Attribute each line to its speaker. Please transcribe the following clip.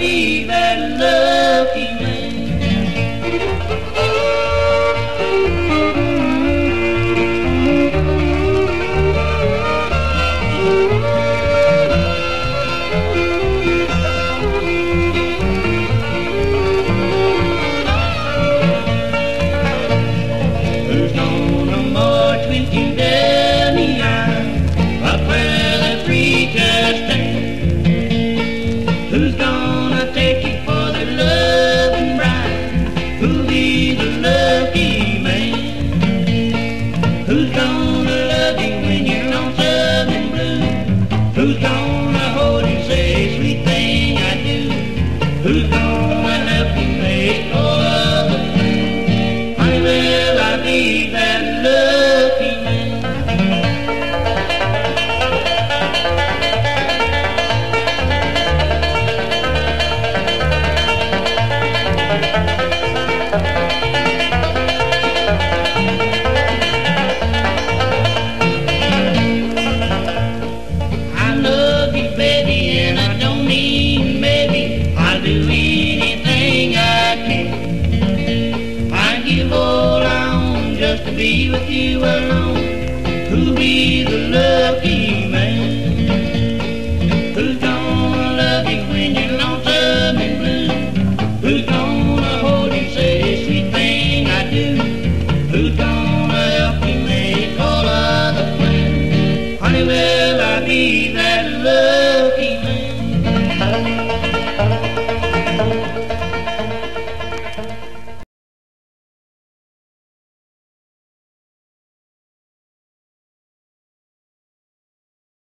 Speaker 1: vive with you alone, Who'll be the lucky